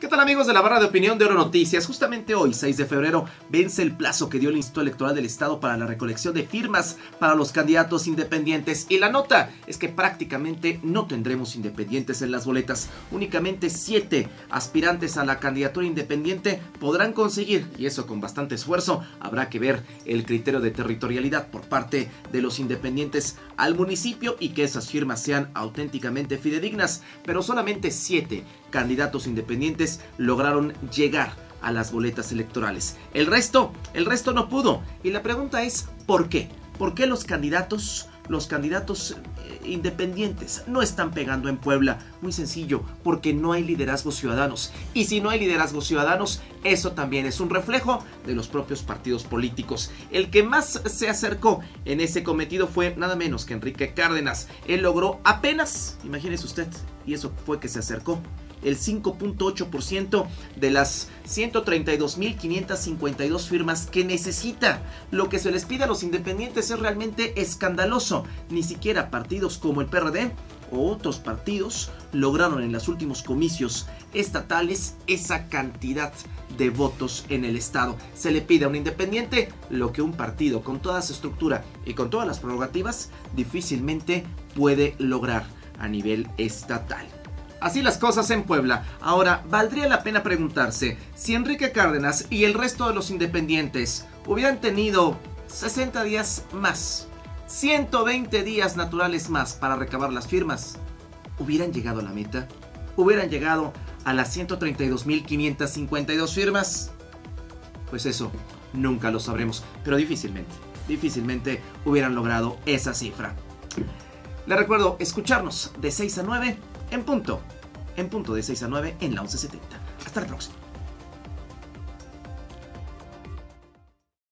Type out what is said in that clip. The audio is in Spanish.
¿Qué tal amigos de la barra de opinión de Oro Noticias? Justamente hoy, 6 de febrero, vence el plazo que dio el Instituto Electoral del Estado para la recolección de firmas para los candidatos independientes. Y la nota es que prácticamente no tendremos independientes en las boletas. Únicamente 7 aspirantes a la candidatura independiente podrán conseguir, y eso con bastante esfuerzo, habrá que ver el criterio de territorialidad por parte de los independientes al municipio y que esas firmas sean auténticamente fidedignas. Pero solamente 7 candidatos independientes lograron llegar a las boletas electorales. El resto, el resto no pudo. Y la pregunta es, ¿por qué? ¿Por qué los candidatos, los candidatos eh, independientes no están pegando en Puebla? Muy sencillo, porque no hay liderazgos ciudadanos. Y si no hay liderazgos ciudadanos, eso también es un reflejo de los propios partidos políticos. El que más se acercó en ese cometido fue nada menos que Enrique Cárdenas. Él logró apenas, imagínese usted, y eso fue que se acercó el 5.8% de las 132.552 firmas que necesita. Lo que se les pide a los independientes es realmente escandaloso. Ni siquiera partidos como el PRD o otros partidos lograron en los últimos comicios estatales esa cantidad de votos en el Estado. Se le pide a un independiente lo que un partido con toda su estructura y con todas las prerrogativas difícilmente puede lograr a nivel estatal. Así las cosas en Puebla. Ahora, valdría la pena preguntarse si Enrique Cárdenas y el resto de los independientes hubieran tenido 60 días más, 120 días naturales más para recabar las firmas, ¿hubieran llegado a la meta? ¿Hubieran llegado a las 132.552 firmas? Pues eso nunca lo sabremos, pero difícilmente, difícilmente hubieran logrado esa cifra. Le recuerdo escucharnos de 6 a 9 en punto, en punto de 6 a 9 en la 1170. Hasta la próxima.